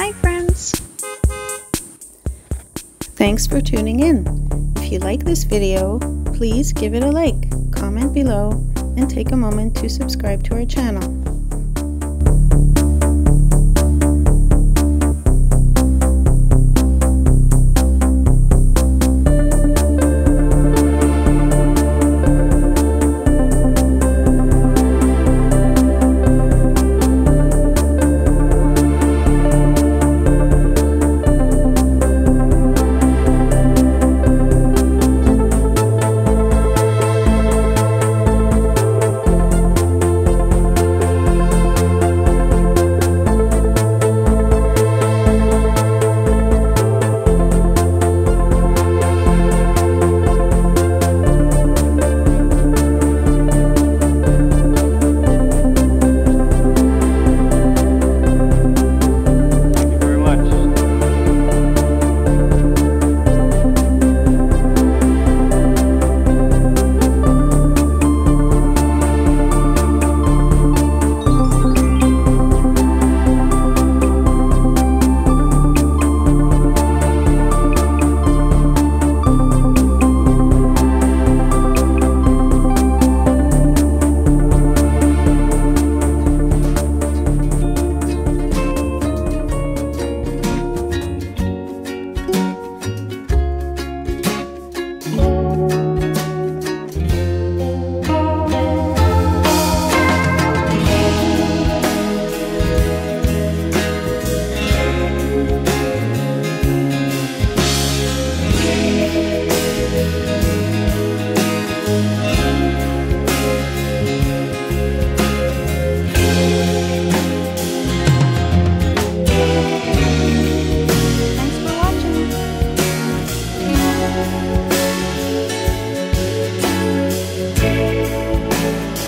Hi friends! Thanks for tuning in. If you like this video, please give it a like, comment below, and take a moment to subscribe to our channel.